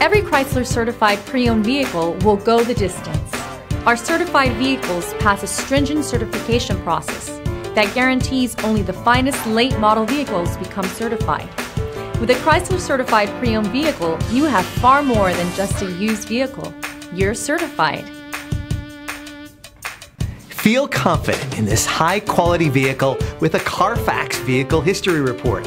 Every Chrysler certified pre owned vehicle will go the distance. Our certified vehicles pass a stringent certification process that guarantees only the finest late model vehicles become certified. With a Chrysler certified pre owned vehicle, you have far more than just a used vehicle. You're certified. Feel confident in this high quality vehicle with a Carfax Vehicle History Report.